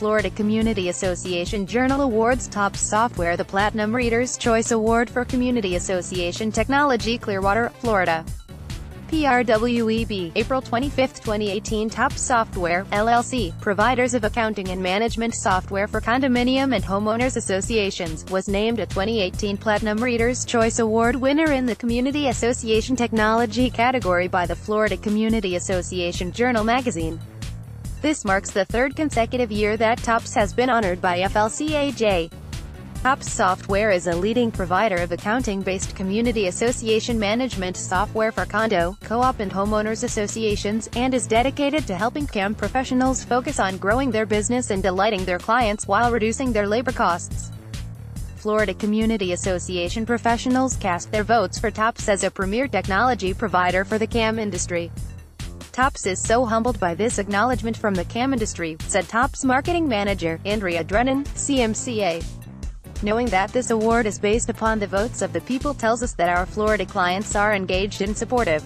Florida Community Association Journal Awards TOPS Software The Platinum Reader's Choice Award for Community Association Technology Clearwater, Florida. PRWEB, April 25, 2018 TOPS Software, LLC, providers of accounting and management software for condominium and homeowners associations, was named a 2018 Platinum Reader's Choice Award winner in the Community Association Technology category by the Florida Community Association Journal magazine. This marks the third consecutive year that TOPS has been honored by FLCAJ. TOPS Software is a leading provider of accounting-based community association management software for condo, co-op and homeowners associations, and is dedicated to helping CAM professionals focus on growing their business and delighting their clients while reducing their labor costs. Florida Community Association professionals cast their votes for TOPS as a premier technology provider for the CAM industry. TOPS is so humbled by this acknowledgement from the CAM industry, said TOPS marketing manager, Andrea Drennan, CMCA. Knowing that this award is based upon the votes of the people tells us that our Florida clients are engaged and supportive.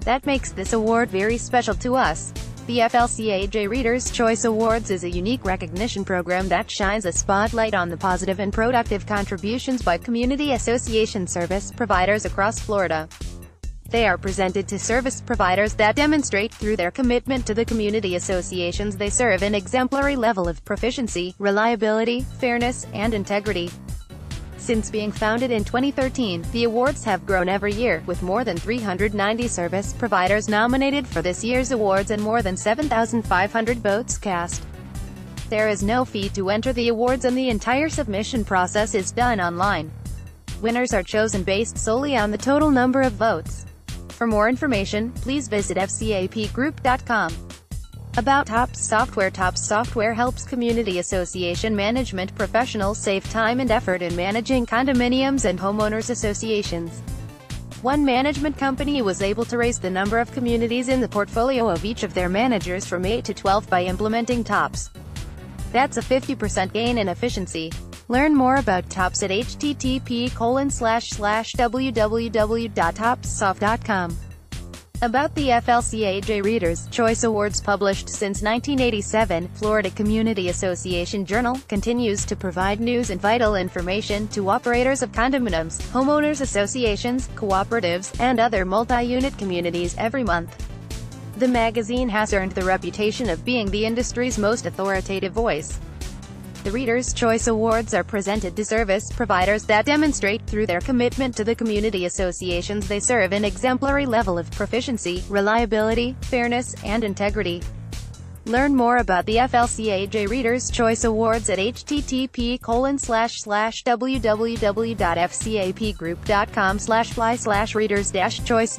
That makes this award very special to us. The FLCAJ Reader's Choice Awards is a unique recognition program that shines a spotlight on the positive and productive contributions by community association service providers across Florida. They are presented to service providers that demonstrate through their commitment to the community associations they serve an exemplary level of proficiency, reliability, fairness, and integrity. Since being founded in 2013, the awards have grown every year, with more than 390 service providers nominated for this year's awards and more than 7,500 votes cast. There is no fee to enter the awards and the entire submission process is done online. Winners are chosen based solely on the total number of votes. For more information, please visit fcapgroup.com. About TOPS Software TOPS Software helps community association management professionals save time and effort in managing condominiums and homeowners associations. One management company was able to raise the number of communities in the portfolio of each of their managers from 8 to 12 by implementing TOPS. That's a 50% gain in efficiency. Learn more about TOPS at http www.topssoft.com. About the FLCAJ Reader's Choice Awards published since 1987, Florida Community Association Journal continues to provide news and vital information to operators of condominiums, homeowners associations, cooperatives, and other multi-unit communities every month. The magazine has earned the reputation of being the industry's most authoritative voice. The Reader's Choice Awards are presented to service providers that demonstrate, through their commitment to the community associations they serve an exemplary level of proficiency, reliability, fairness, and integrity. Learn more about the FLCAJ Reader's Choice Awards at http www.fcapgroup.com fly readers choice